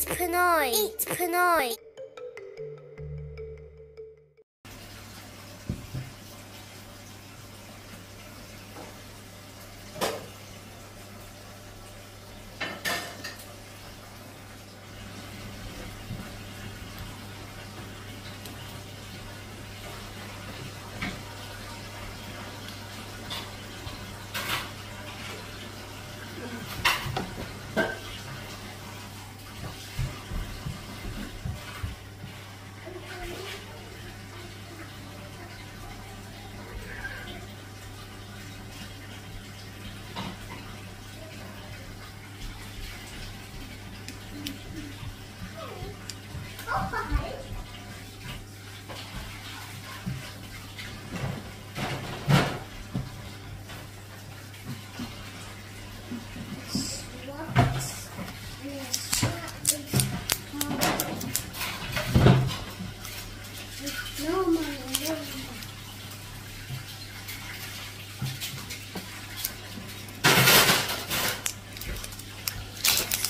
Eat Pinoy. Eat Pinoy. No, mommy, no. Very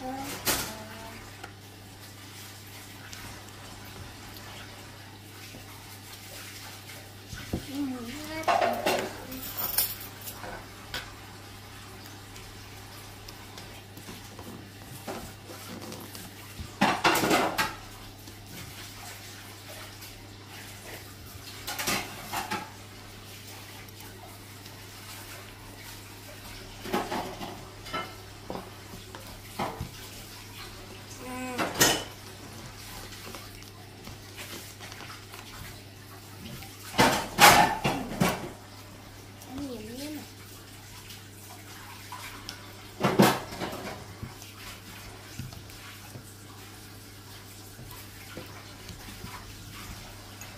Thank you.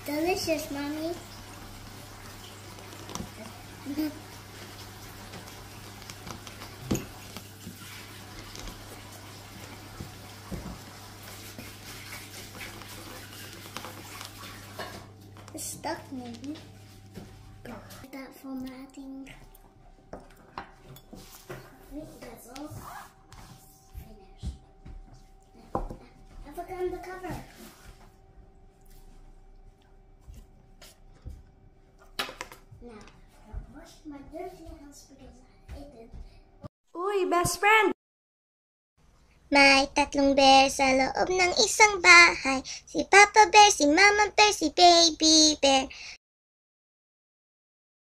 Delicious, mommy. It's stuck maybe. That formatting. Uy, best friend! May tatlong bear sa loob ng isang bahay. Si Papa Bear, si Mama Bear, si Baby Bear.